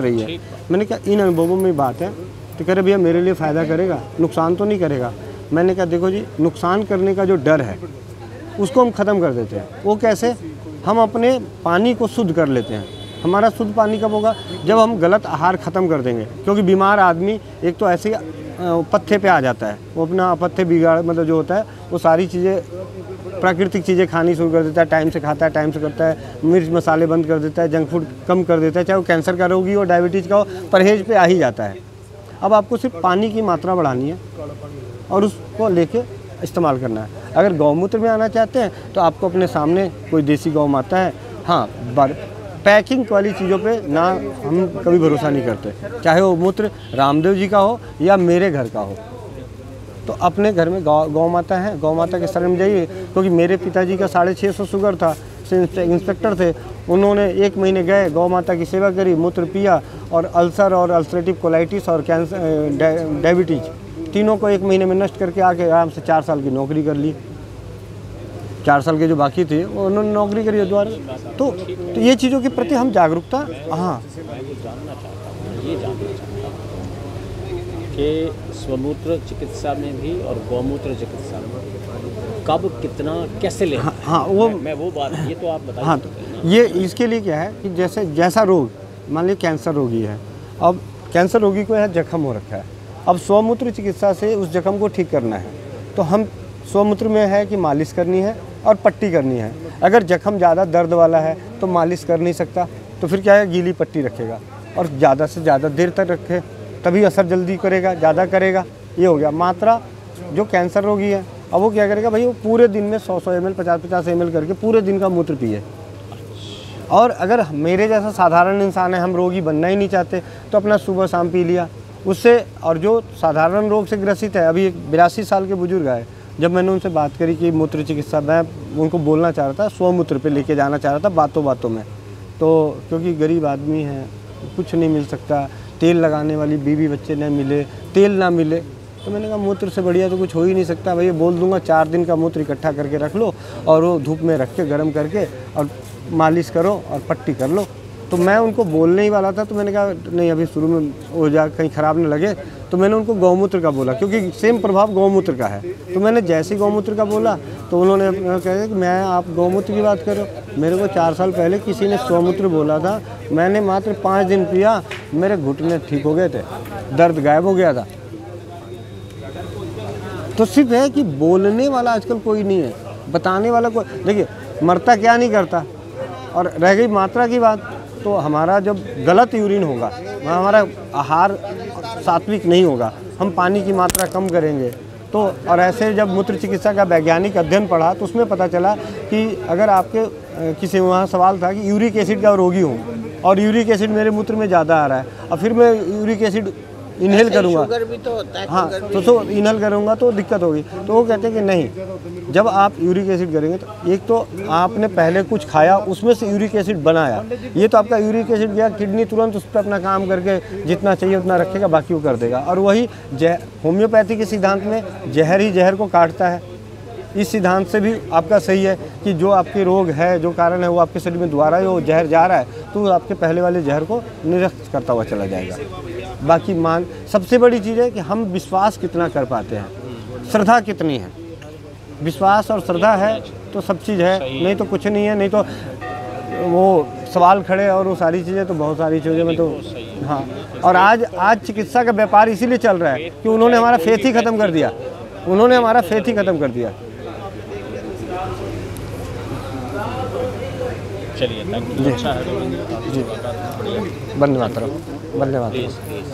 रही है। मैंने कहा इन अनुभवों में बात है। तो कह रहे भैया मेरे लिए फ़ायदा करेगा नुकसान तो नहीं करेगा। मैंने कहा देखो जी नुकसान करने का जो डर है उसको हम ख़त्म कर देते हैं। वो कैसे? हम अपने पानी को शुद्ध कर लेते हैं। हमारा शुद्ध पानी कब होगा? जब हम गलत आहार ख़त्म कर देंगे। क्योंकि बीमार आदमी एक तो ऐसे पत्थे पे आ जाता है। वो अपना पत्थे बिगाड़ मतलब जो होता है वो सारी चीज़ें प्राकृतिक चीज़ें खानी शुरू कर देता है टाइम से खाता है टाइम से करता है, मिर्च मसाले बंद कर देता है जंक फ़ूड कम कर देता है, चाहे वो कैंसर का रोगी हो डायबिटीज़ का हो, परहेज पे आ ही जाता है। अब आपको सिर्फ़ पानी की मात्रा बढ़ानी है और उसको लेके इस्तेमाल करना है। अगर गौमूत्र में आना चाहते हैं तो आपको अपने सामने कोई देसी गौ माता है। हाँ बर पैकिंग वाली चीज़ों पे ना हम कभी भरोसा नहीं करते। चाहे वो मूत्र रामदेव जी का हो या मेरे घर का हो। तो अपने घर में गौ गौ माता है। गौ माता के शरण में जाइए क्योंकि मेरे पिताजी का साढ़े छः सौ शुगर था। इंस्पेक्टर थे। उन्होंने एक महीने गए गौ माता की सेवा करी मूत्र पिया और अल्सर और अल्सरेटिव कोलाइटिस और कैंसर डायबिटीज़। तीनों को एक महीने में नष्ट करके आके आराम से चार साल की नौकरी कर ली। चार साल के जो बाकी थे वो उन्होंने नौकरी करी द्वारा तो, तो ये चीज़ों के प्रति हम जागरूकता हाँ हूँ। कि स्वमूत्र चिकित्सा में भी और गौमूत्र चिकित्सा में कब कितना कैसे ले? हाँ, हाँ वो मैं मैं वो बात ये तो आप बता हाँ तो ये इसके लिए क्या है कि जैसे जैसा रोग मान लीजिए कैंसर रोगी है अब कैंसर रोगी को यहाँ जख्म हो रखा है। अब स्वमूत्र चिकित्सा से उस जख्म को ठीक करना है। तो हम स्वमूत्र में है कि मालिश करनी है और पट्टी करनी है। अगर जख्म ज़्यादा दर्द वाला है तो मालिश कर नहीं सकता तो फिर क्या है? गीली पट्टी रखेगा और ज़्यादा से ज़्यादा देर तक रखे। तभी असर जल्दी करेगा, ज़्यादा करेगा। ये हो गया। मात्रा, जो कैंसर रोगी है, अब वो क्या करेगा, भाई, वो पूरे दिन में सौ सौ एम एल, पचास पचास एम करके पूरे दिन का मूत्र पिए। और अगर मेरे जैसा साधारण इंसान है, हम रोगी बनना ही नहीं चाहते तो अपना सुबह शाम पी लिया। उससे, और जो साधारण रोग से ग्रसित है, अभी एक बिरासी साल के बुज़ुर्ग आए, जब मैंने उनसे बात करी कि मूत्र चिकित्सा, मैं उनको बोलना चाह रहा था, स्वमूत्र पे लेके जाना चाह रहा था बातों बातों में। तो क्योंकि गरीब आदमी है, कुछ नहीं मिल सकता तेल लगाने वाली बीवी बच्चे न मिले, तेल ना मिले। तो मैंने कहा, मूत्र से बढ़िया तो कुछ हो ही नहीं सकता भैया बोल दूँगा, चार दिन का मूत्र इकट्ठा करके रख लो और वो धूप में रख के गर्म करके और मालिश करो और पट्टी कर लो। तो मैं उनको बोलने ही वाला था तो मैंने कहा, नहीं, अभी शुरू में हो जा, कहीं ख़राब ना लगे। तो मैंने उनको गौमूत्र का बोला, क्योंकि सेम प्रभाव गौमूत्र का है। तो मैंने जैसे ही गौमूत्र का बोला तो उन्होंने कहा, कि मैं, आप गौमूत्र की बात करो। मेरे को चार साल पहले किसी ने स्वमूत्र बोला था, मैंने मात्र पाँच दिन पिया मेरे घुटने ठीक हो गए थे, दर्द गायब हो गया था। तो सिर्फ़ है कि बोलने वाला आजकल कोई नहीं है, बताने वाला कोई, देखिए, मरता क्या नहीं करता, और रह गई मात्रा की बात तो हमारा जब गलत यूरिन होगा हमारा आहार सात्विक नहीं होगा, हम पानी की मात्रा कम करेंगे। तो और ऐसे जब मूत्र चिकित्सा का वैज्ञानिक अध्ययन पढ़ा तो उसमें पता चला कि अगर आपके किसी, वहाँ सवाल था कि यूरिक एसिड का रोगी हूँ और यूरिक एसिड मेरे मूत्र में ज़्यादा आ रहा है। और फिर मैं यूरिक एसिड इनहेल करूँगा। तो हाँ तो तो इनहेल करूँगा तो दिक्कत होगी। तो वो कहते हैं कि नहीं जब आप यूरिक एसिड करेंगे तो एक तो आपने पहले कुछ खाया उसमें से यूरिक एसिड बनाया। ये तो आपका यूरिक एसिड गया किडनी तुरंत उस पर अपना काम करके जितना चाहिए उतना रखेगा बाकी वो कर देगा। और वही जह होम्योपैथी के सिद्धांत में जहर ही जहर को काटता है। इस सिद्धांत से भी आपका सही है कि जो आपके रोग है जो कारण है वो आपके शरीर में दोबारा वो जहर जा रहा है तो आपके पहले वाले जहर को निरस्त करता हुआ चला जाएगा। बाकी मान सबसे बड़ी चीज़ है कि हम विश्वास कितना कर पाते हैं? श्रद्धा कितनी है? विश्वास और श्रद्धा है तो सब चीज़ है नहीं तो कुछ नहीं है नहीं तो वो सवाल खड़े और वो सारी चीज़ें तो बहुत सारी चीज़ें में तो हाँ। और आज आज चिकित्सा का व्यापार इसीलिए चल रहा है कि उन्होंने हमारा फेथ ही ख़त्म कर दिया। उन्होंने हमारा फेथ ही ख़त्म कर दिया। चलिए यू अच्छा है गोविंद जी जी। Vande Mataram Vande Mataram please please